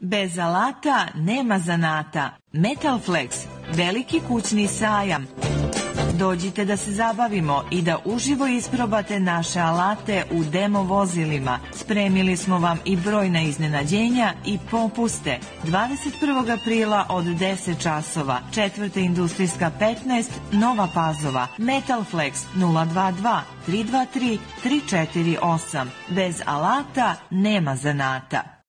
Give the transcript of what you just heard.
Bez alata nema zanata. Metalflex, veliki kućni sajam. Dođite da se zabavimo i da uživo isprobate naše alate u demo vozilima. Spremili smo vam i brojna iznenađenja i popuste. 21. aprila od 10 časova, 4. industrijska 15, Nova Pazova, Metalflex 022 323 348. Bez alata nema zanata.